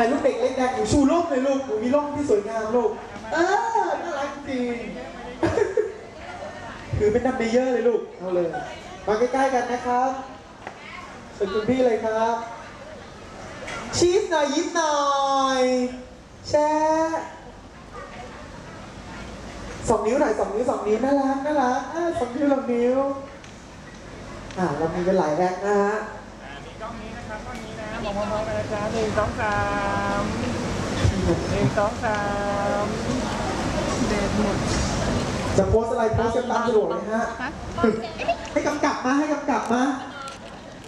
แต่ลูกเด็กเล็กแดงหนูชูร่มเลยลูกหนูมีร่มที่สวยงามลูก เออ น่ารักจริงถือเป็น umbrella เลยลูก เอาเลย มาใกล้ๆกันนะครับเชิญคุณพี่เลยครับ ชีสหน่อยยิ้มหน่อย แชะสองนิ้วหน่อยสองนิ้วสองนิ้วน่ารักน่ารักอ่าสองนิ้วสองนิ้ว อ่าเรามีเป็นหลายแร็กนะฮะ มองพร้อมๆกันนะจ๊ะหนึ่งสองสามหนึ่งสองสามเด็ดหมดจะโพสอะไรโพสกันตามสะดวกเลยฮะให้กำกับมาให้กำกับมา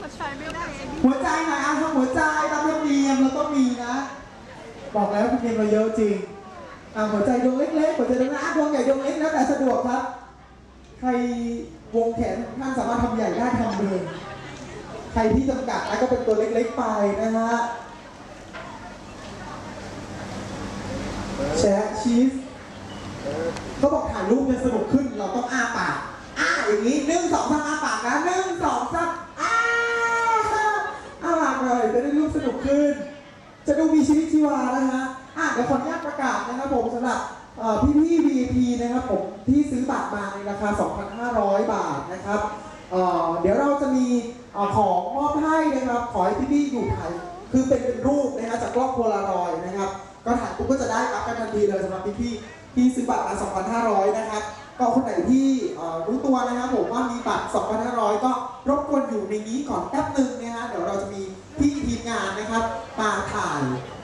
มันใช้ไม่ได้ไอ้นี่หัวใจหน่อยอะทำหัวใจตามธรรมเนียมเราต้องมีนะ บอกแล้วธรรมเนียมเราเยอะจริงอะหัวใจดวงเล็กๆหัวใจดวงอะดวงใหญ่ดวงเล็กแล้วแต่สะดวกครับ ใครวงแขนของท่านสามารถทำใหญ่ได้ทำเลย ใครที่จำกัดนะก็เป็นตัวเล็กๆไปนะฮะแชะชีสเขาบอกถ่ายรูปเนี่ยสนุกขึ้นเราต้องอ้าปากอ้าอย่างนี้หนึ่งสองสามอ้าปากนะหนึ่งสองสามอ้าอ้าปากเลยจะได้รูปสนุกขึ้น จะดูมีชีวิตชีวานะฮะอะเดี๋ยวขออนุญาตประกาศนะครับผมสำหรับเอ่พี่ๆ VIP นะครับผมที่ซื้อบัตรมาในราคา 2,500 บาทนะครับเดี๋ยวเราจะมี เอ่อของมอบให้นะครับ ขอให้พี่ๆอยู่ถ่ายคือเป็นเป็นรูปนะฮะจากกล้องโพลารอยนะครับ ก็ถ่ายปุ๊บก็จะได้รับกันทันทีเลยสำหรับพี่ๆที่ซื้อบัตรมา2,500 นะครับ ก็คนไหนที่รู้ตัวนะครับผมว่ามีบัตร 2,500 ก็รบกวนอยู่ในนี้ก่อนแป๊บหนึ่งนะฮะเดี๋ยวเราจะมีพี่ทีมงานนะครับมาถ่าย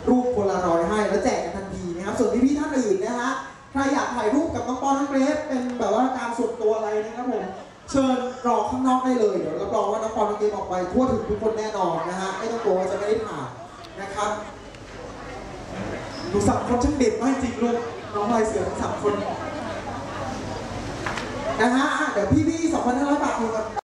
รูปโพลารอยให้แล้วแจกกันทันทีนะครับ ส่วนพี่ๆท่านอื่นนะฮะใครอยากถ่ายรูปกับน้องปอนน้องเกรซเป็นแบบว่าการส่วนตัวอะไรนะครับผม เชิญรอข้างนอกได้เลย เดี๋ยวรับรองว่าน้องปอนน้องเกมออกไป ทั่วถึงทุกคนแน่นอนนะฮะ ไม่ต้องกลัวว่าจะไม่ได้ผ่านนะครับหนูสามคนช่างเด็ดมากจริงลูกน้องลายเสือทั้งสามคน นะฮะอะเดี๋ยวพี่ๆ2,500บาร้อยู่กัน